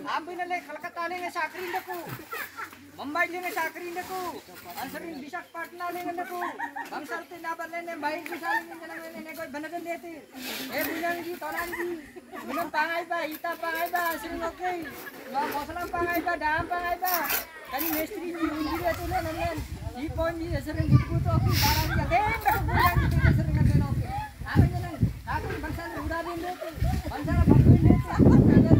Ambil na kalakatali nga sakrin na ko. Mambay nga sakrin na ko. Ansarin bisak part na nga ko. Bangsal tinabar na baik misalin nga nang nga ko banagan dete. Eh bunyang di tonan di. Bunang pangay ba, ita pangay ba, ansarin okay. Ba kosalang pangay ba, daham pangay ba. Kani mestri di undi na to na. Di pon di ansarin di ko to ako parang nga. Eh bunyang di ansarin nga okay. Ako bangsal udah din dete. Bangsal bakuin dete. Mah, aman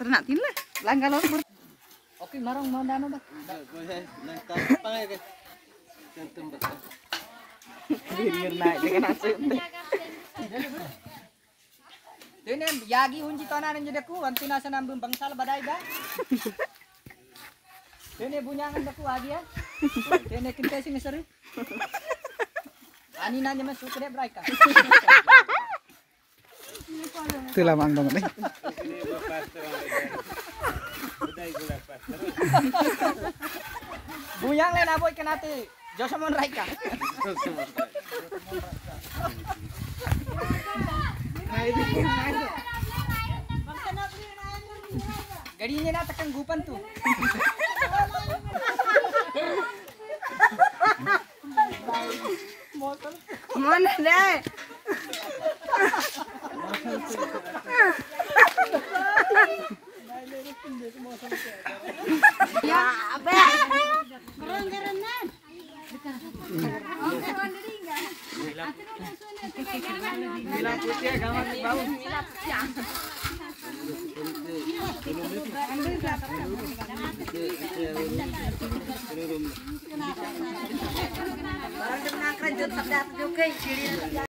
ternak tin lah. Langgal. Oke, marong mau dano ba? Naik dengan. Dene yagi unji tonan jadi ku antu nasa nambung bangsal badai ba. Dene bunyangan daku agi ya. Dene kinte sing seru. Ani nanya mas sukre braika. Itulah mang dong nih. Bunyang len aboy kenati. Josamon raika. Gadinya na takang gupan tu. મને દે Thank you. Barang dengan kerajaan sabda tujuh